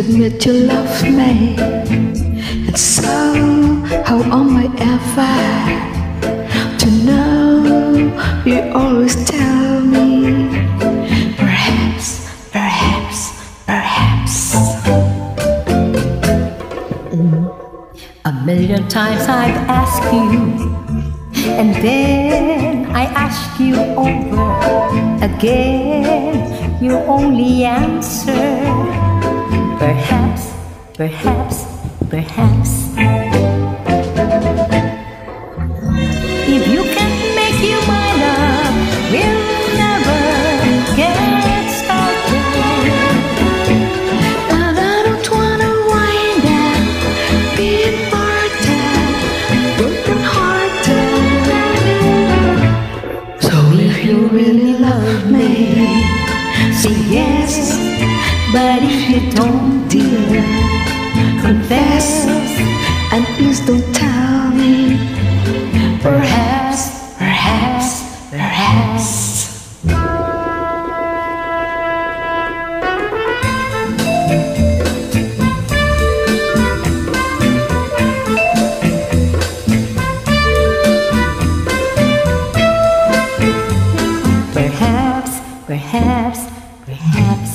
admit you love me. And so, how am I ever to know? You always tell me, perhaps, perhaps, perhaps. A million times I've asked you, and then I ask you over again. You only answer, perhaps, perhaps. If you can make you my love, we'll never get started. And I don't wanna wind up broken hearted. So if you really love me, Say yes, but if you don't, dear, confess. and please don't tell me, Perhaps, perhaps, perhaps. Perhaps, perhaps, perhaps.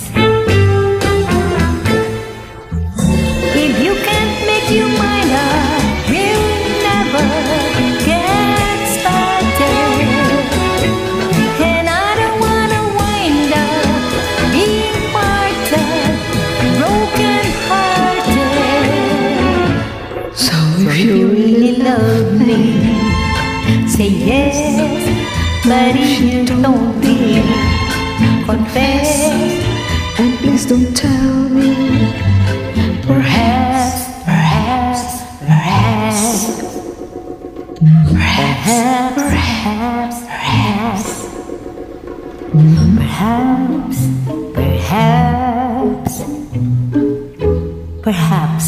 Really love me, say yes, but if you don't, dear, confess. and please don't tell me, Perhaps, perhaps, perhaps, perhaps, perhaps, perhaps, perhaps, perhaps, perhaps.